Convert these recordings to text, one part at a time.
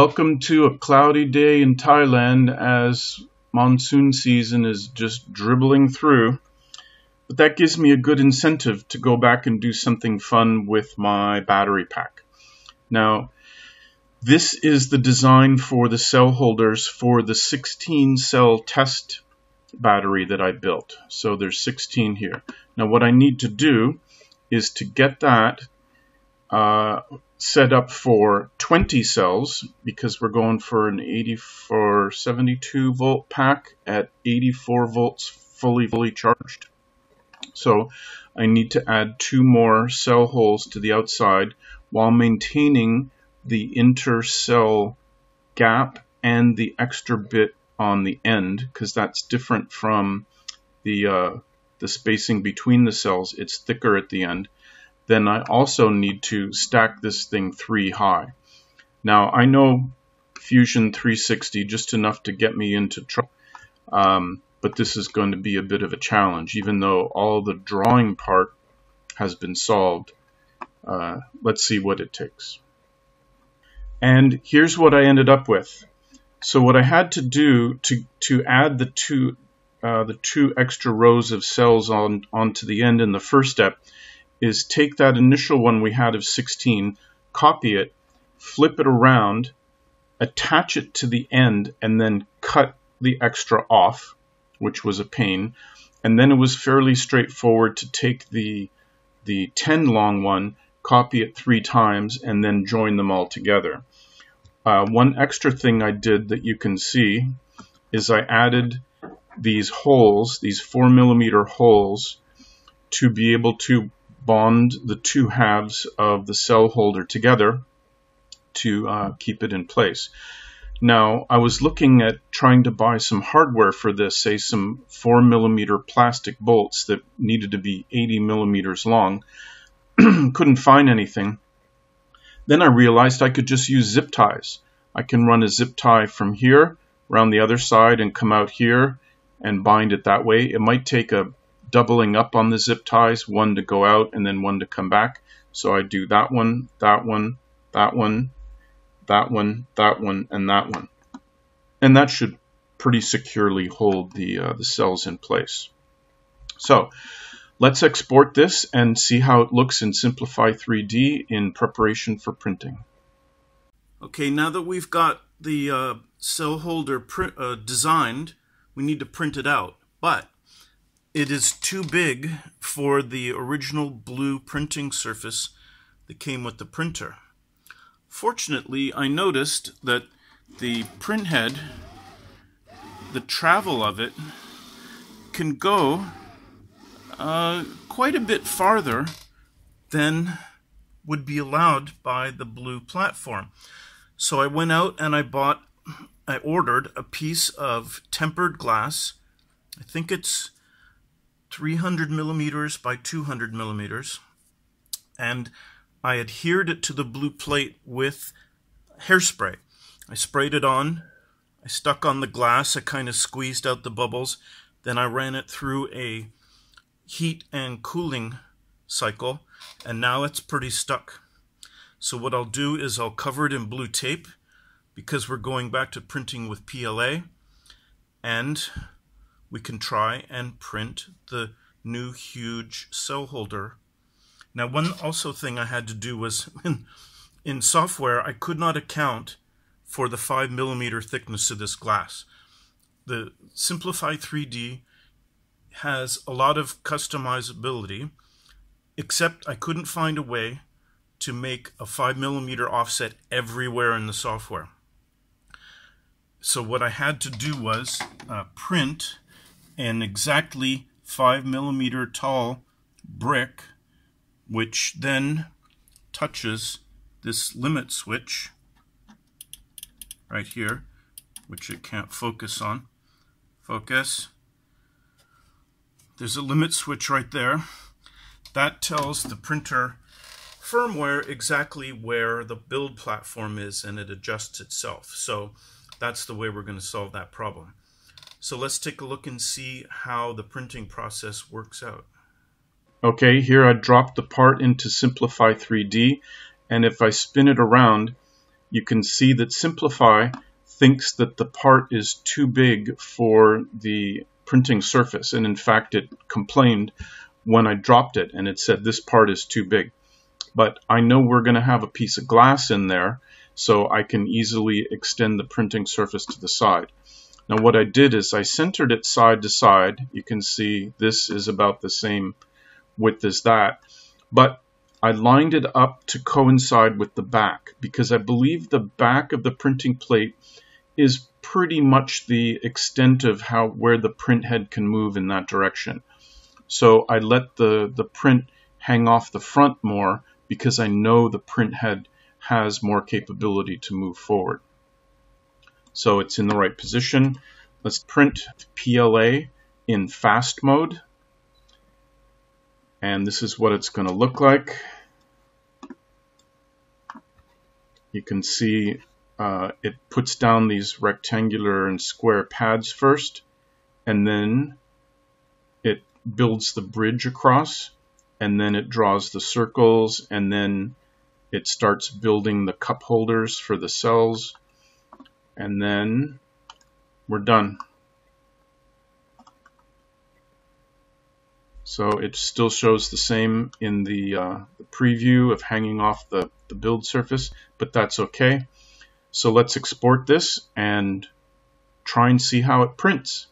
Welcome to a cloudy day in Thailand as monsoon season is just dribbling through. But that gives me a good incentive to go back and do something fun with my battery pack. Now, this is the design for the cell holders for the 16 cell test battery that I built. So there's 16 here. Now what I need to do is to get that uh, set up for 20 cells because we're going for an 84 72 volt pack at 84 volts fully fully charged. So I need to add two more cell holes to the outside while maintaining the intercell gap and the extra bit on the end because that's different from the uh, the spacing between the cells. It's thicker at the end then I also need to stack this thing three high. Now I know Fusion 360 just enough to get me into trouble, um, but this is going to be a bit of a challenge, even though all the drawing part has been solved. Uh, let's see what it takes. And here's what I ended up with. So what I had to do to to add the two uh, the two extra rows of cells on onto the end in the first step is take that initial one we had of 16, copy it, flip it around, attach it to the end, and then cut the extra off, which was a pain. And then it was fairly straightforward to take the the 10 long one, copy it three times, and then join them all together. Uh, one extra thing I did that you can see is I added these holes, these four millimeter holes, to be able to bond the two halves of the cell holder together to uh, keep it in place. Now, I was looking at trying to buy some hardware for this, say some 4 millimeter plastic bolts that needed to be 80 millimeters long. Couldn't find anything. Then I realized I could just use zip ties. I can run a zip tie from here around the other side and come out here and bind it that way. It might take a doubling up on the zip ties, one to go out and then one to come back. So I do that one, that one, that one, that one, that one, and that one. And that should pretty securely hold the, uh, the cells in place. So let's export this and see how it looks in Simplify 3D in preparation for printing. Okay, now that we've got the uh, cell holder uh, designed, we need to print it out. But it is too big for the original blue printing surface that came with the printer. Fortunately, I noticed that the printhead, the travel of it, can go uh, quite a bit farther than would be allowed by the blue platform. So I went out and I bought, I ordered a piece of tempered glass. I think it's 300 millimeters by 200 millimeters, and I adhered it to the blue plate with hairspray. I sprayed it on, I stuck on the glass, I kind of squeezed out the bubbles, then I ran it through a heat and cooling cycle, and now it's pretty stuck. So what I'll do is I'll cover it in blue tape because we're going back to printing with PLA, and we can try and print the new huge cell holder. Now, one also thing I had to do was in, in software, I could not account for the 5 millimeter thickness of this glass. The Simplify 3D has a lot of customizability, except I couldn't find a way to make a 5 millimeter offset everywhere in the software. So what I had to do was uh, print an exactly 5 millimeter tall brick, which then touches this limit switch right here, which it can't focus on. Focus. There's a limit switch right there. That tells the printer firmware exactly where the build platform is and it adjusts itself. So that's the way we're going to solve that problem. So let's take a look and see how the printing process works out. Okay, here I dropped the part into Simplify 3D, and if I spin it around, you can see that Simplify thinks that the part is too big for the printing surface. And in fact, it complained when I dropped it and it said this part is too big. But I know we're going to have a piece of glass in there, so I can easily extend the printing surface to the side. Now what I did is I centered it side to side. You can see this is about the same width as that. But I lined it up to coincide with the back because I believe the back of the printing plate is pretty much the extent of how where the print head can move in that direction. So I let the, the print hang off the front more because I know the print head has more capability to move forward. So it's in the right position. Let's print PLA in fast mode. And this is what it's going to look like. You can see uh, it puts down these rectangular and square pads first, and then it builds the bridge across, and then it draws the circles, and then it starts building the cup holders for the cells and then we're done. So it still shows the same in the, uh, the preview of hanging off the, the build surface, but that's okay. So let's export this and try and see how it prints.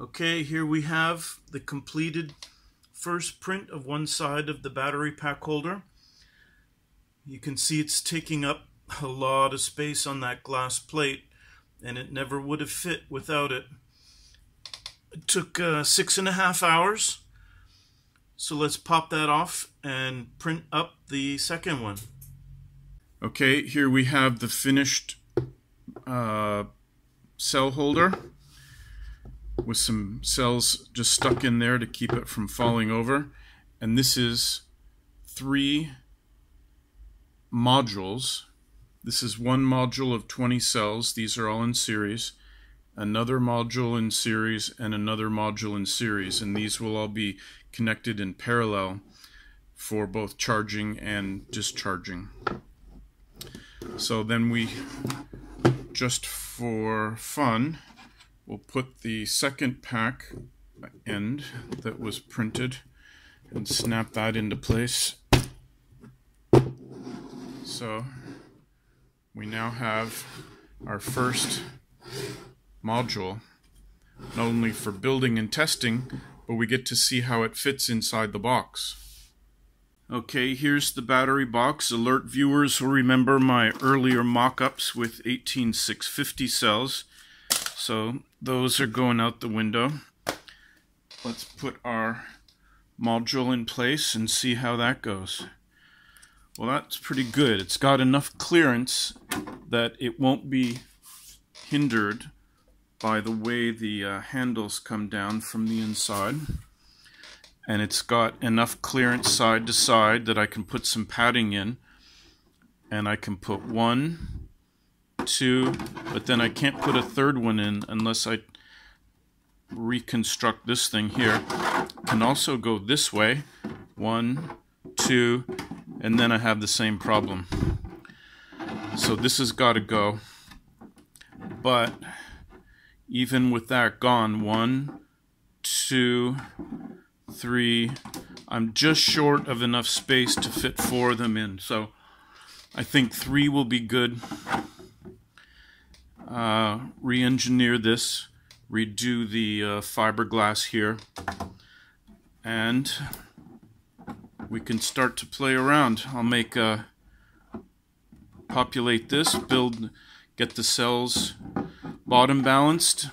Okay, here we have the completed first print of one side of the battery pack holder. You can see it's taking up a lot of space on that glass plate and it never would have fit without it. It took uh, six and a half hours. So let's pop that off and print up the second one. Okay, here we have the finished uh, cell holder with some cells just stuck in there to keep it from falling over. And this is three modules. This is one module of 20 cells. These are all in series. Another module in series and another module in series. And these will all be connected in parallel for both charging and discharging. So then we, just for fun, We'll put the second pack end that was printed and snap that into place. So we now have our first module, not only for building and testing, but we get to see how it fits inside the box. Okay, here's the battery box. Alert viewers will remember my earlier mock-ups with 18650 cells. So those are going out the window. Let's put our module in place and see how that goes. Well, that's pretty good. It's got enough clearance that it won't be hindered by the way the uh, handles come down from the inside. And it's got enough clearance side to side that I can put some padding in. And I can put one, two, but then I can't put a third one in unless I reconstruct this thing here. Can also go this way, one, two, and then I have the same problem. So this has got to go. But even with that gone, one, two, three, I'm just short of enough space to fit four of them in. So I think three will be good uh, re-engineer this, redo the uh, fiberglass here, and we can start to play around. I'll make a uh, populate this, build, get the cells bottom balanced,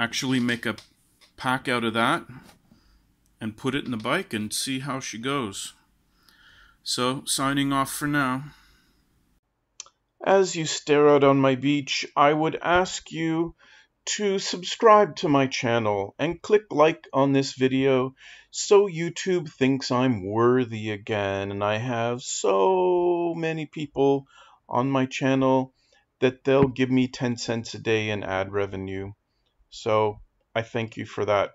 actually make a pack out of that, and put it in the bike and see how she goes. So, signing off for now. As you stare out on my beach, I would ask you to subscribe to my channel and click like on this video so YouTube thinks I'm worthy again and I have so many people on my channel that they'll give me 10 cents a day in ad revenue. So I thank you for that.